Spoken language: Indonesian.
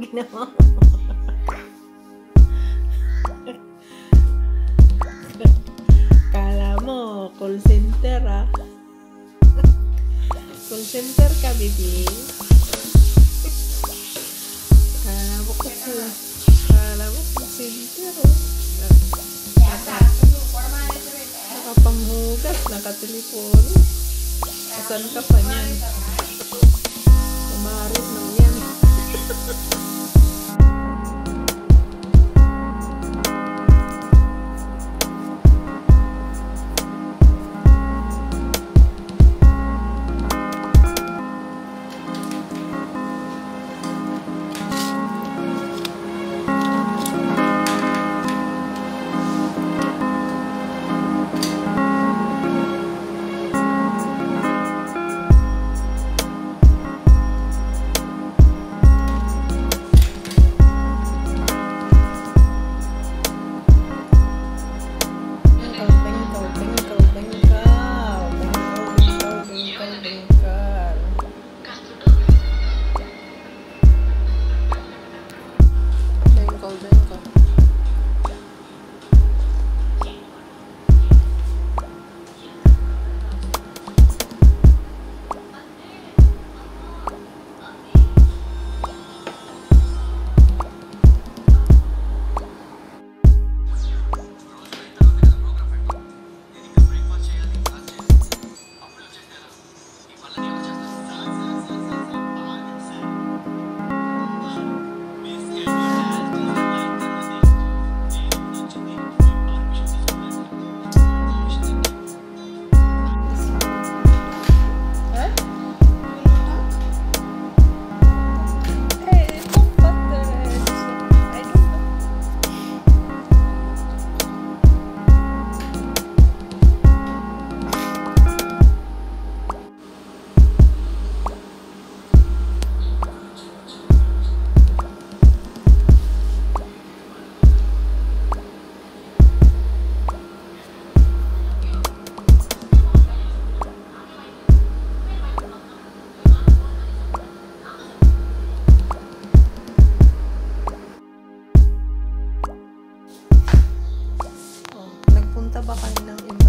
ginawa mo? Kala mo, call center ah. Call center ka, baby. Kala mo kasi, kala mo call center oh. Nakapanghugas, nakatelefon. Asan ka pa niyan? Yan. Thank you. Nakakita ba kayo ng?